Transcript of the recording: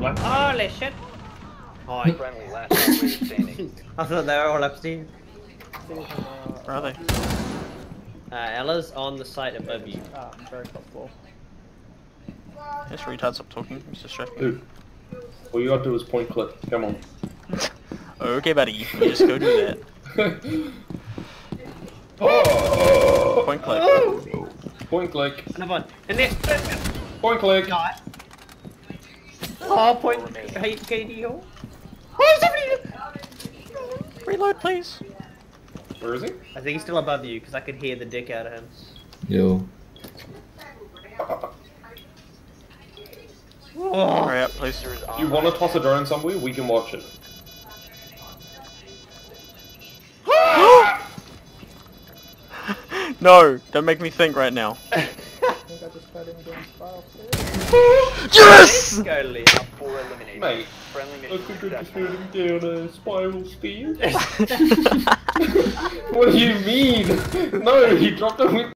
black. Holy shit! Hi. Friendly, last standing. I thought they were all upstairs. Where are they? Uh, Ella's on the site above you. Ah, very top floor. This retard, stop talking. He's distracting. Dude. All you gotta do is point click. Come on. Okay, buddy. You just go do that. oh! Point click. Point click. Another one. And then. Point click. Guy. Oh, point. Hey, KD hole. Oh, somebody. Reload, please. Where is he? I think he's still above you because I could hear the dick out of him. Yo. Oh. Hurry up, please. You want to toss a drone somewhere? We can watch it. no, don't make me think right now. I think I just fed him against file Yes! Go, Lee. Top four eliminated. Mate, Friendly I mission think just successful. heard him down a spiral speed. what do you mean? No, he dropped him with